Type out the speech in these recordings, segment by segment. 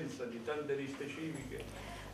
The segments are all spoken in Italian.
presenza di tante liste civiche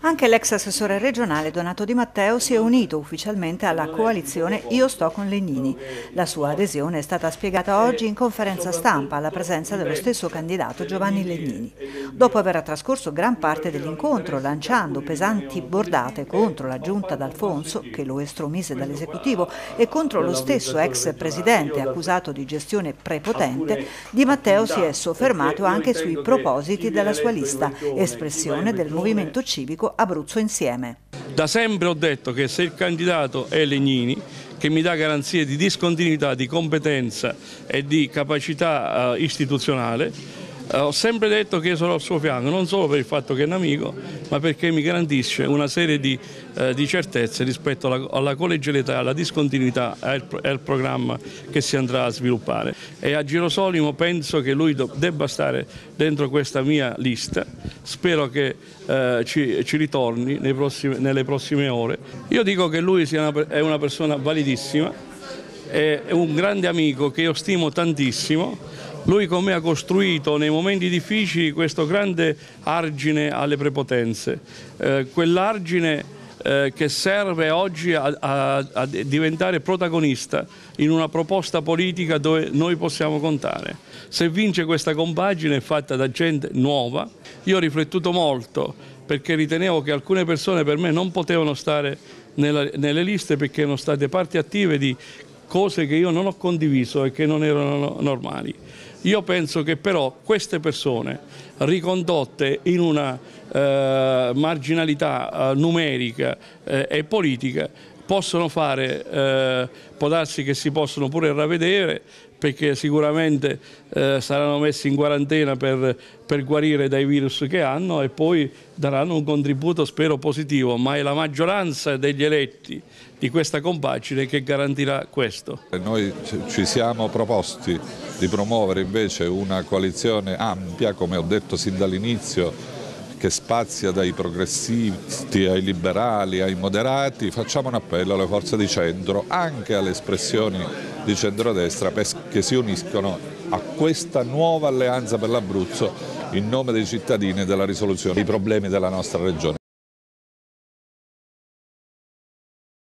anche l'ex assessore regionale Donato Di Matteo si è unito ufficialmente alla coalizione Io sto con Legnini. La sua adesione è stata spiegata oggi in conferenza stampa alla presenza dello stesso candidato Giovanni Legnini. Dopo aver trascorso gran parte dell'incontro lanciando pesanti bordate contro la giunta d'Alfonso, che lo estromise dall'esecutivo, e contro lo stesso ex presidente accusato di gestione prepotente, Di Matteo si è soffermato anche sui propositi della sua lista, espressione del movimento civico Abruzzo Insieme. Da sempre ho detto che se il candidato è Legnini, che mi dà garanzie di discontinuità, di competenza e di capacità uh, istituzionale, ho sempre detto che sono al suo fianco, non solo per il fatto che è un amico, ma perché mi garantisce una serie di, uh, di certezze rispetto alla, alla, collegialità, alla discontinuità e al, programma che si andrà a sviluppare. E a Girosolimo penso che lui debba stare dentro questa mia lista, spero che uh, ci, ci, ritorni prossimi, nelle prossime ore. Io dico che lui una, è una persona validissima, è un grande amico che io stimo tantissimo lui con me ha costruito nei momenti difficili questo grande argine alle prepotenze, eh, quell'argine eh, che serve oggi a, a, a, diventare protagonista in una proposta politica dove noi possiamo contare. Se vince questa compagine fatta da gente nuova, io ho riflettuto molto perché ritenevo che alcune persone per me non potevano stare nella, nelle liste perché erano state parti attive di cose che io non ho condiviso e che non erano normali. Io penso che però queste persone ricondotte in una eh, marginalità eh, numerica eh, e politica possono fare, eh, può darsi che si possono pure ravvedere perché sicuramente eh, saranno messi in quarantena per, per, guarire dai virus che hanno e poi daranno un contributo spero positivo, ma è la maggioranza degli eletti di questa compagine che garantirà questo. Noi ci siamo proposti di promuovere invece una coalizione ampia, come ho detto sin dall'inizio, che spazia dai progressisti ai liberali ai moderati, facciamo un appello alle forze di centro, anche alle espressioni di centrodestra che si uniscono a questa nuova alleanza per l'Abruzzo in nome dei cittadini e della risoluzione dei problemi della nostra regione.